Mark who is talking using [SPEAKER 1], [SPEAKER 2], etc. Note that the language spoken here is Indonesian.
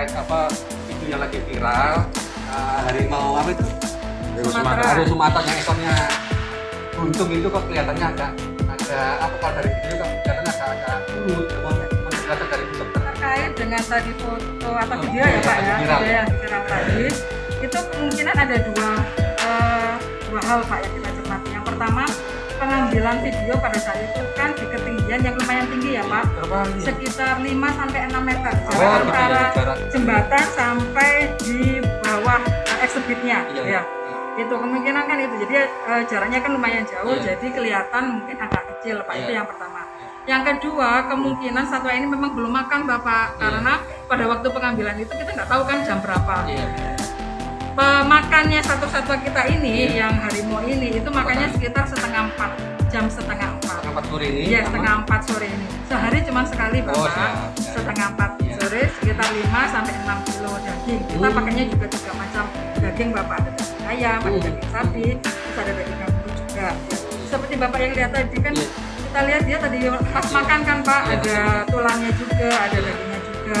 [SPEAKER 1] terkait apa yang lagi viral uh, harimau apa itu?
[SPEAKER 2] Harimau
[SPEAKER 3] Sumatera.
[SPEAKER 1] Harimau Sumatera yang ekornya buntung itu kok kelihatannya agak agak apa kalau dari video kan kelihatan agak agak kulut cuma kelihatan dari video
[SPEAKER 3] terkait dengan tadi foto atau
[SPEAKER 1] oh,
[SPEAKER 3] video ya,
[SPEAKER 1] iya, ya
[SPEAKER 3] pak ya? video yang viral tadi. Itu kemungkinan ada dua uh, dua hal pak yang kita cermati. Yang pertama pengambilan video pada saat itu kan di ketinggian yang lumayan tinggi ya Pak,
[SPEAKER 1] berapa
[SPEAKER 3] sekitar 5 sampai 6 meter
[SPEAKER 1] Oh,
[SPEAKER 3] jarak
[SPEAKER 1] gitu
[SPEAKER 3] antara
[SPEAKER 1] ya,
[SPEAKER 3] jembatan sampai di bawah eh, exhibitnya
[SPEAKER 1] Iya,
[SPEAKER 3] ya.
[SPEAKER 1] iya.
[SPEAKER 3] Itu kemungkinan kan itu. Jadi eh, jaraknya kan lumayan jauh,
[SPEAKER 1] Iya.
[SPEAKER 3] jadi kelihatan mungkin agak kecil Pak. Itu
[SPEAKER 1] Iya.
[SPEAKER 3] yang pertama. Yang kedua, kemungkinan satwa ini memang belum makan Bapak
[SPEAKER 1] Iya.
[SPEAKER 3] karena pada waktu pengambilan itu kita nggak tahu kan jam berapa.
[SPEAKER 1] iya
[SPEAKER 3] Pemakannya satwa-satwa kita ini
[SPEAKER 1] Iya.
[SPEAKER 3] yang harimau ini itu makannya sekitar setengah empat jam setengah empat.
[SPEAKER 1] setengah empat sore ini sama-
[SPEAKER 3] setengah empat sore ini. Sehari cuma sekali
[SPEAKER 1] Oh,
[SPEAKER 3] bapak.
[SPEAKER 1] siap, siap.
[SPEAKER 3] Setengah empat
[SPEAKER 1] Iya.
[SPEAKER 3] sore sekitar 5 sampai 6 kilo daging. Kita
[SPEAKER 1] Hmm.
[SPEAKER 3] pakainya juga tiga macam daging bapak ada daging ayam, ada
[SPEAKER 1] Hmm.
[SPEAKER 3] daging sapi, terus ada daging kambing juga. Seperti bapak yang lihat tadi kan
[SPEAKER 1] Iya.
[SPEAKER 3] kita lihat dia tadi pas makan kan pak
[SPEAKER 1] Iya.
[SPEAKER 3] ada tulangnya juga, ada dagingnya juga.